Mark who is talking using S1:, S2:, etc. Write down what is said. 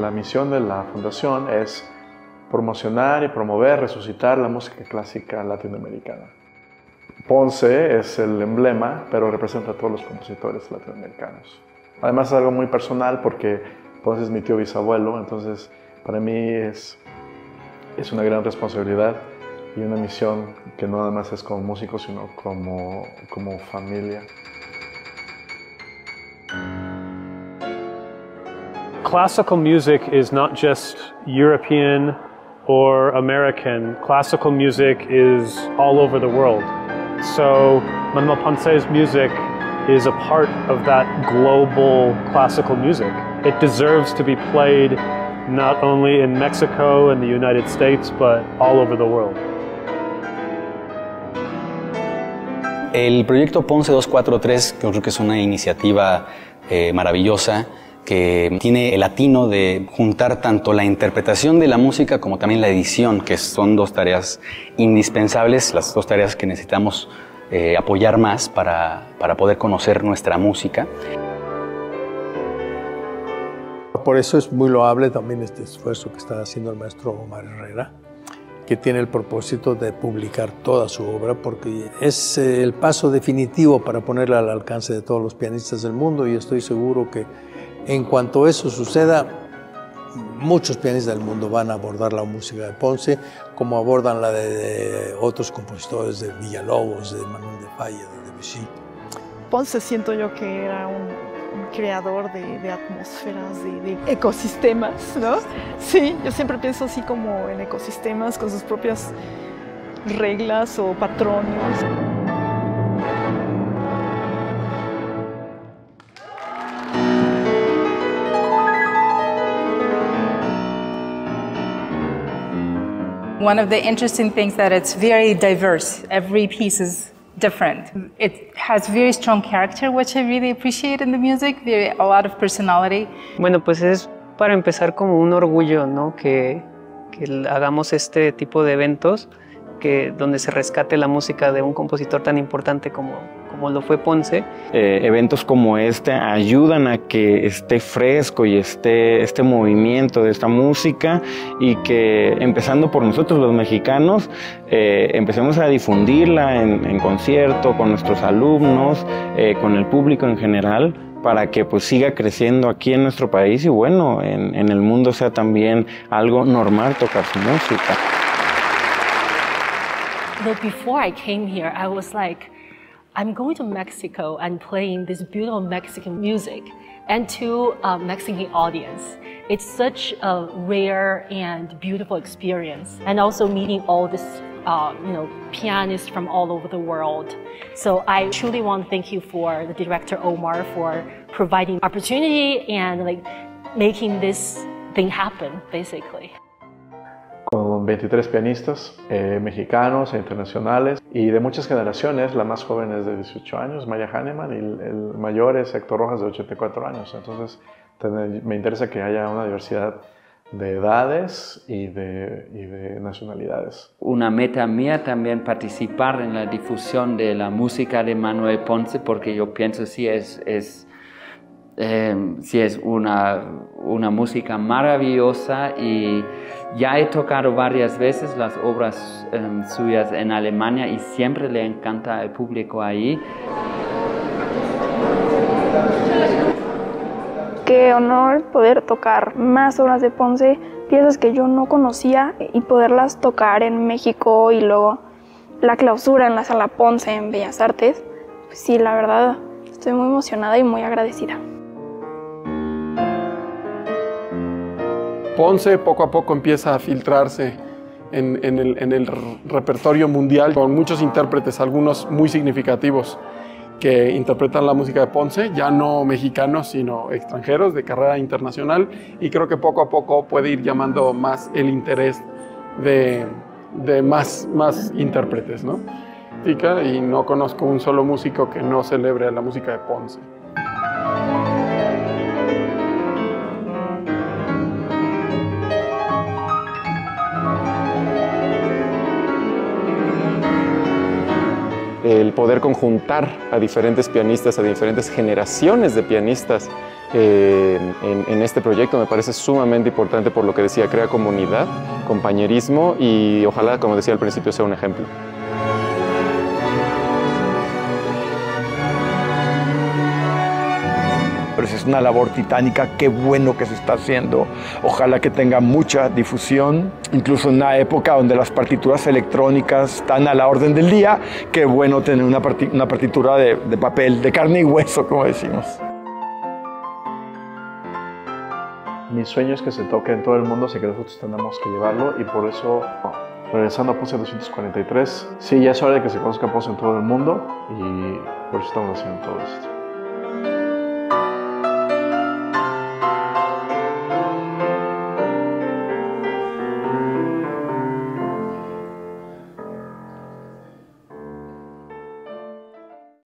S1: la misión de la fundación es promocionar y promover, resucitar la música clásica latinoamericana. Ponce es el emblema, pero representa a todos los compositores latinoamericanos. Además es algo muy personal porque Ponce es mi tío bisabuelo, entonces para mí es, es una gran responsabilidad y una misión que no nada más es como músico, sino como, como familia.
S2: Classical music is not just European or American. Classical music is all over the world. So Manuel Ponce's music is a part of that global classical music. It deserves to be played not only in Mexico and the United States, but all over the world.
S3: El proyecto Ponce 243, que creo que es una iniciativa eh, maravillosa, que tiene el latino de juntar tanto la interpretación de la música como también la edición, que son dos tareas indispensables, las dos tareas que necesitamos eh, apoyar más para, para poder conocer nuestra música.
S4: Por eso es muy loable también este esfuerzo que está haciendo el maestro Omar Herrera, que tiene el propósito de publicar toda su obra, porque es eh, el paso definitivo para ponerla al alcance de todos los pianistas del mundo y estoy seguro que en cuanto eso suceda, muchos pianistas del mundo van a abordar la música de Ponce como abordan la de, otros compositores de Villalobos, de Manuel de Falla, de Debussy.
S5: Ponce siento yo que era un, creador de, atmósferas, de, de, ecosistemas, ¿no? Sí, yo siempre pienso así como en ecosistemas con sus propias reglas o patrones.
S6: One of the interesting things that it's very diverse. Every piece is different. It has very strong character, which I really appreciate in the music. Very, a lot of personality.
S7: Bueno, pues es para empezar como un orgullo, ¿no? Que, que hagamos este tipo de eventos que, donde se rescate la música de un compositor tan importante como, como lo fue Ponce.
S8: Eh, eventos como este ayudan a que esté fresco y esté este movimiento de esta música y que empezando por nosotros los mexicanos eh, empecemos a difundirla en, en, concierto con nuestros alumnos, eh, con el público en general para que pues siga creciendo aquí en nuestro país y bueno, en, en el mundo sea también algo normal tocar su música.
S9: Though before I came here, I was like, I'm going to Mexico and playing this beautiful Mexican music and to a Mexican audience. It's such a rare and beautiful experience. And also meeting all this, uh, you know, pianists from all over the world. So I truly want to thank you for the director Omar for providing opportunity and like making this thing happen, basically.
S1: Con 23 pianistas eh, mexicanos e internacionales y de muchas generaciones. La más joven es de 18 años, Maya Hahnemann, y el, mayor es Héctor Rojas de 84 años. Entonces me interesa que haya una diversidad de edades y de, y de, nacionalidades.
S10: Una meta mía también participar en la difusión de la música de Manuel Ponce porque yo pienso si es, es eh, sí es una, una música maravillosa y ya he tocado varias veces las obras um, suyas en Alemania y siempre le encanta al público ahí.
S11: Qué honor poder tocar más obras de Ponce, piezas que yo no conocía y poderlas tocar en México y luego la clausura en la Sala Ponce en Bellas Artes. Pues sí, la verdad, estoy muy emocionada y muy agradecida.
S12: Ponce poco a poco empieza a filtrarse en, el, repertorio mundial con muchos intérpretes, algunos muy significativos que interpretan la música de Ponce, ya no mexicanos, sino extranjeros de carrera internacional, y creo que poco a poco puede ir llamando más el interés de, más, intérpretes, ¿no? Y no conozco un solo músico que no celebre la música de Ponce.
S8: El poder conjuntar a diferentes pianistas, a diferentes generaciones de pianistas
S13: eh, en, en, este proyecto me parece sumamente importante por lo que decía, crea comunidad, compañerismo y ojalá, como decía al principio, sea un ejemplo.
S14: Es una labor titánica, qué bueno que se está haciendo. Ojalá que tenga mucha difusión, incluso en una época donde las partituras electrónicas están a la orden del día, qué bueno tener una, una partitura de, de papel, de carne y hueso, como decimos.
S1: Mi sueño es que se toque en todo el mundo, sé que nosotros tenemos que llevarlo y por eso, regresando a Ponce 243, sí, ya es hora de que se conozca Ponce en todo el mundo y por eso estamos haciendo todo esto.